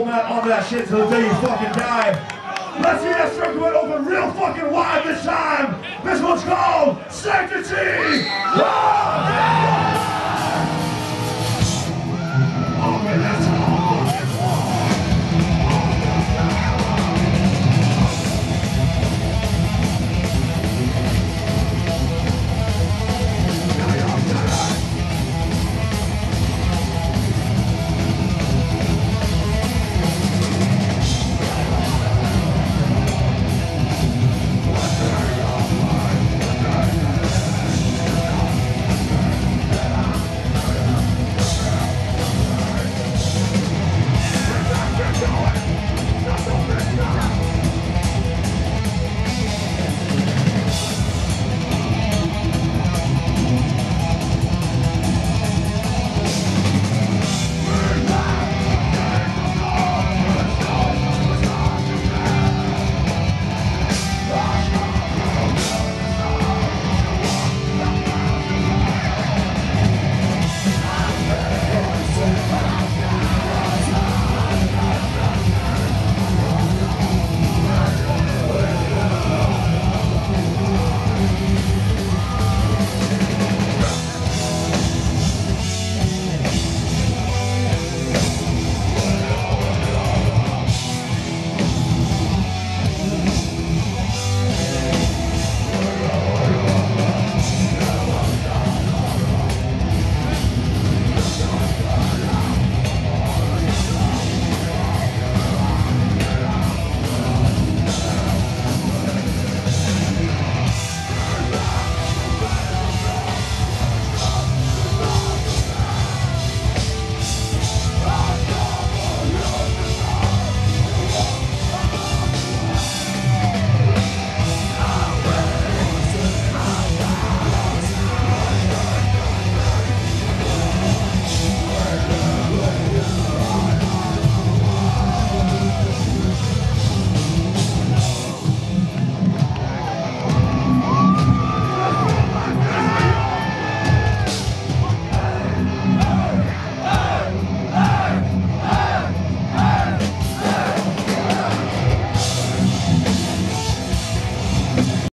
format on that shit till the day you fucking die. Let's see that circle open real fucking